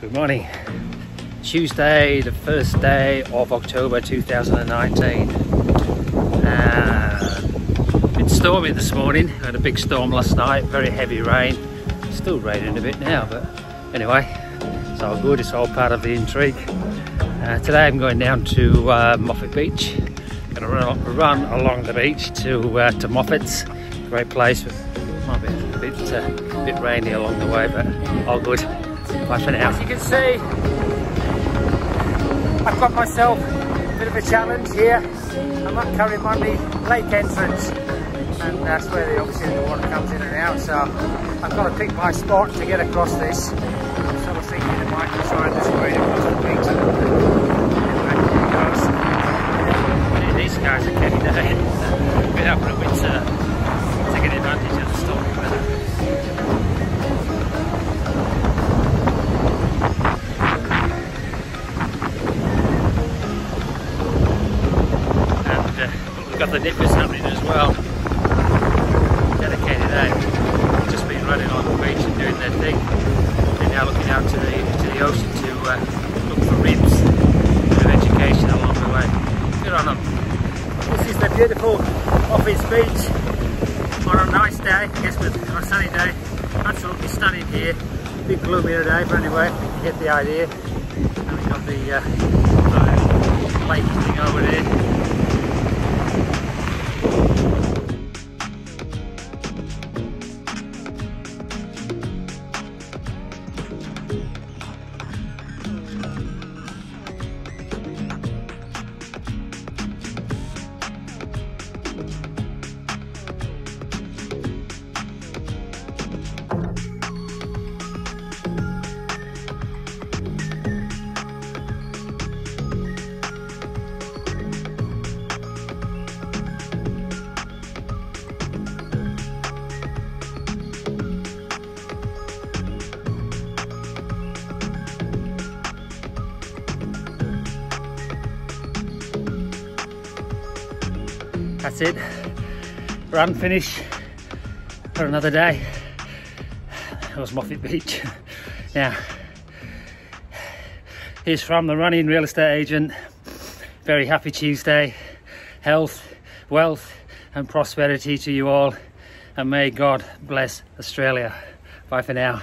Good morning. Tuesday, the first day of October 2019. Uh, bit stormy this morning. Had a big storm last night, very heavy rain. Still raining a bit now, but anyway, it's all good. It's all part of the intrigue. Uh, today I'm going down to uh, Moffat Beach. Gonna run, run along the beach to uh, to Moffat's. Great place. Might be a bit, uh, bit rainy along the way, but all good. For now. As you can see, I've got myself a bit of a challenge here. I'm up at Currimundi Lake entrance and that's where the, obviously the water comes in and out so I've got to pick my spot to get across this. I'm sort of thinking I might try this way across the beach. These guys are getting there. Bit up got the nippers happening as well. Dedicated out, just been running on the beach and doing their thing. They're now looking out to the to the ocean to uh, look for ribs, of education along the way. Good on them. This is the beautiful Office Beach on a nice day, I guess with on a sunny day. Absolutely stunning here. A Bit gloomy today, but anyway, you get the idea. And we've got the uh, lake thing over there. That's it. Run finish for another day. That was Moffat Beach. Now, here's from the running real estate agent. Very happy Tuesday. Health, wealth, and prosperity to you all. And may God bless Australia. Bye for now.